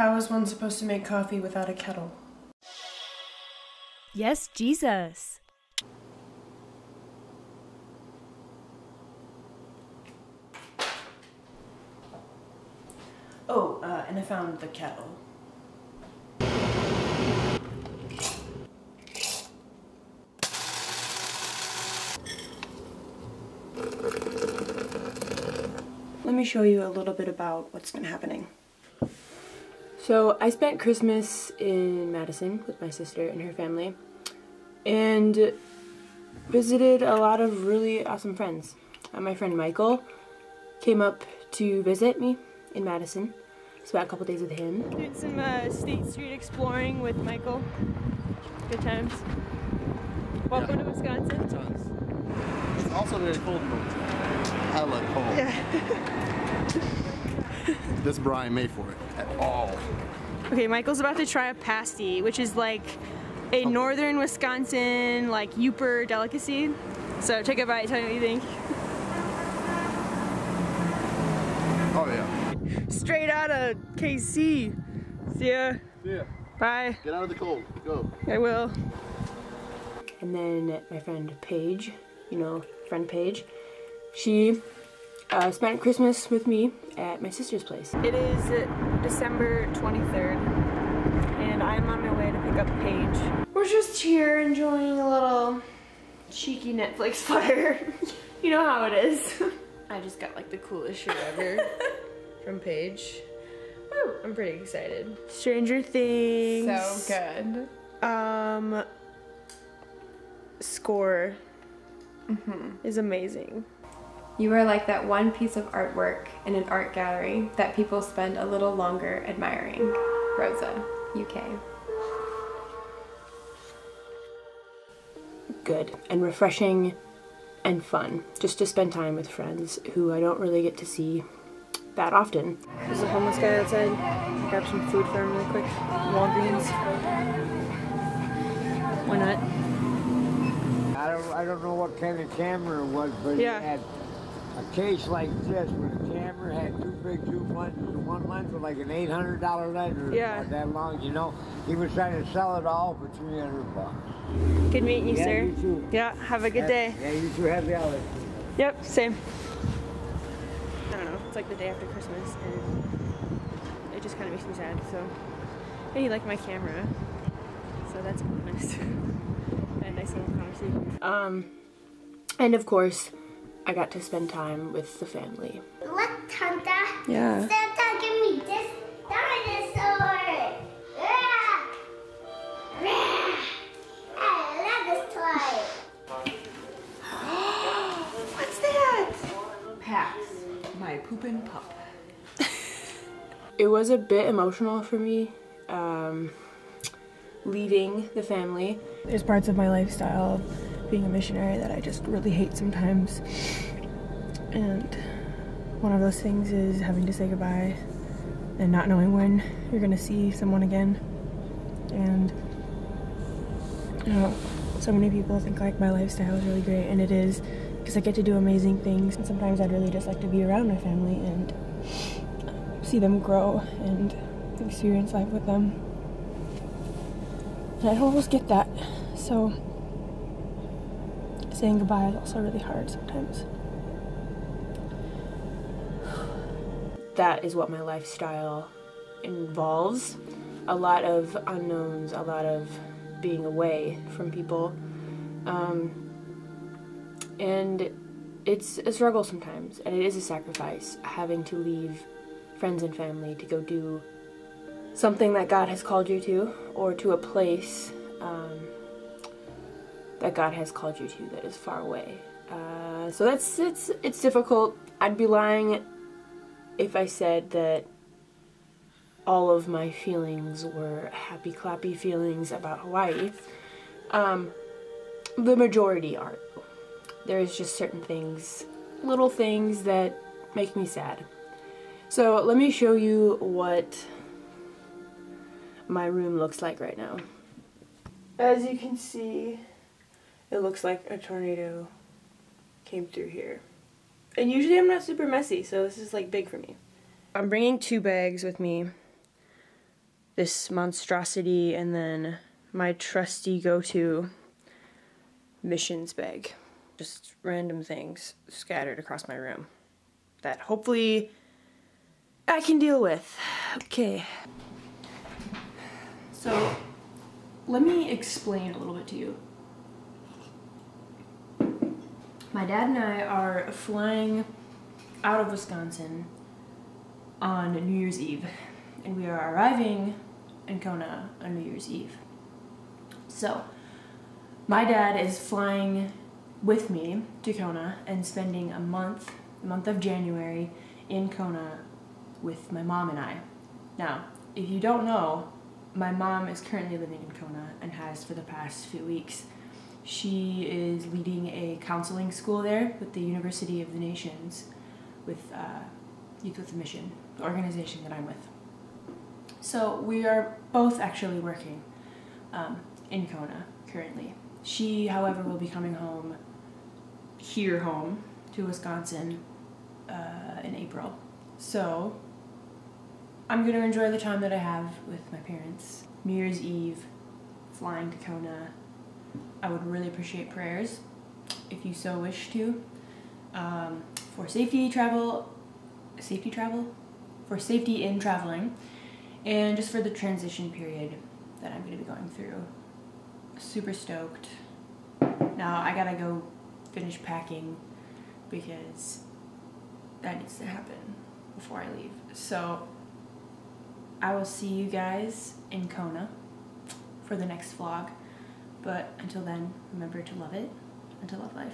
How is one supposed to make coffee without a kettle? Yes, Jesus. Oh, uh, and I found the kettle. Let me show you a little bit about what's been happening. So I spent Christmas in Madison with my sister and her family and visited a lot of really awesome friends. Uh, my friend Michael came up to visit me in Madison. Spent a couple days with him. Did some uh, State Street exploring with Michael. Good times. Welcome Yeah. to Wisconsin. Tons. It's also very cold in Wilmington. I like cold. this Brian made for it at all. Okay, Michael's about to try a pasty, which is like a northern Wisconsin, like Yooper delicacy. So take a bite, tell me what you think. Oh yeah. Straight out of KC. See ya. Yeah. Bye. Get out of the cold. Go. I will. And then my friend Paige, you know, friend Paige, she uh, spent Christmas with me at my sister's place. It is December 23rd, and I'm on my way to pick up Paige. We're just here enjoying a little cheeky Netflix fire. you know how it is. I just got like the coolest shirt ever from Paige. Woo, I'm pretty excited. Stranger Things. So good. Um, score mm -hmm. is amazing. You are like that one piece of artwork in an art gallery that people spend a little longer admiring. Rosa, UK. Good and refreshing and fun just to spend time with friends who I don't really get to see that often. There's a homeless guy outside. Grab some food for him really quick. Walgreens. Why not? I don't, I don't know what kind of camera it was, but Yeah. it had a case like this with a camera, had two big two lenses, and one lens was like an $800 lens, Yeah. about that long, you know. He was trying to sell it all for 300 bucks. Good meeting you, Yeah, sir. you too. Yeah, have a good day. Yeah, you too. have the other. Yep, same. I don't know. It's like the day after Christmas, and it just kind of makes me sad. So, and you like my camera, so that's nice. a nice little conversation. Um, and of course, I got to spend time with the family. Look, Santa. Yeah. Santa, give me this dinosaur. Yeah. Yeah. I love this toy. What's that? Pax, my poopin' pup. It was a bit emotional for me, um, leaving the family. There's parts of my lifestyle of being a missionary that I just really hate sometimes. And one of those things is having to say goodbye and not knowing when you're gonna see someone again. And you know, so many people think like my lifestyle is really great, and it is because I get to do amazing things. And sometimes I'd really just like to be around my family and see them grow and experience life with them. And I always get that, so saying goodbye is also really hard sometimes. That is what my lifestyle involves. A lot of unknowns, a lot of being away from people. Um, and it's a struggle sometimes, and it is a sacrifice having to leave friends and family to go do something that God has called you to, or to a place um, that God has called you to that is far away. Uh, so that's it's it's difficult. I'd be lying if I said that all of my feelings were happy clappy feelings about Hawaii. Um, the majority aren't. There's just certain things, little things that make me sad. So let me show you what my room looks like right now. As you can see, it looks like a tornado came through here. And usually I'm not super messy, so this is like big for me. I'm bringing two bags with me this monstrosity and then my trusty go to missions bag. Just random things scattered across my room that hopefully I can deal with. Okay. So, let me explain a little bit to you. My dad and I are flying out of Wisconsin on New Year's Eve, and we are arriving in Kona on New Year's Eve. So, my dad is flying with me to Kona and spending a month, the month of January, in Kona with my mom and I. Now, if you don't know, my mom is currently living in Kona and has for the past few weeks. She is leading a counseling school there with the University of the Nations with uh, Youth with a Mission, the organization that I'm with. So we are both actually working um, in Kona currently. She, however, will be coming home, here home, to Wisconsin uh, in April. So I'm going to enjoy the time that I have with my parents. New Year's Eve, flying to Kona. I would really appreciate prayers if you so wish to. Um, for safety travel, safety travel? For safety in traveling, and just for the transition period that I'm going to be going through. Super stoked. Now I gotta go finish packing because that needs to happen before I leave. So I will see you guys in Kona for the next vlog. But until then, remember to love it and to love life.